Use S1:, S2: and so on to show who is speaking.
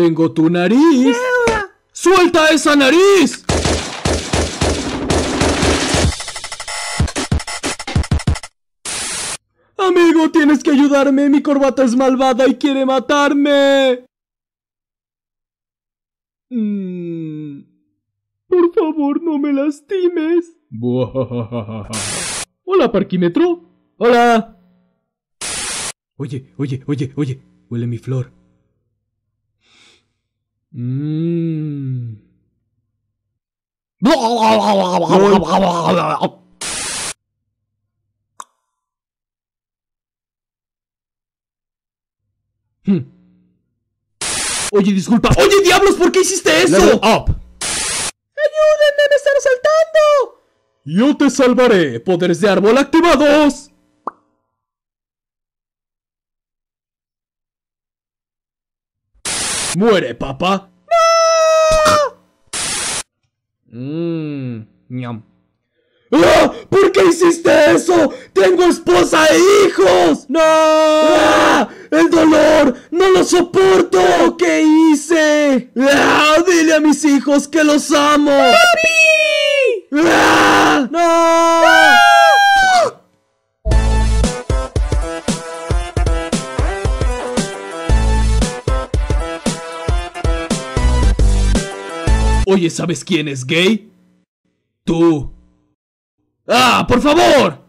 S1: Tengo tu nariz. ¡Suelta esa nariz! Amigo, tienes que ayudarme. Mi corbata es malvada y quiere matarme. Mm. Por favor, no me lastimes. Hola, parquímetro. Hola. Oye, oye, oye, oye. Huele mi flor. Mmm. Hmm. Oye, disculpa. Oye, diablos, ¿por qué hiciste eso?
S2: Level up.
S1: ¡Ayúdenme! ¡Me están asaltando! Yo te salvaré. Poderes de árbol activados. Muere, papá. ¡No! Mmm. ñam. ¡Ah! ¿Por qué hiciste eso? ¡Tengo esposa e hijos! ¡No! ¡Ah! ¡El dolor! ¡No lo soporto! ¿Qué hice? ¡Ah! ¡Dile a mis hijos que los amo! ¡Papi! ¡Ah! ¡No! Oye, ¿sabes quién es gay? Tú. ¡Ah, por favor!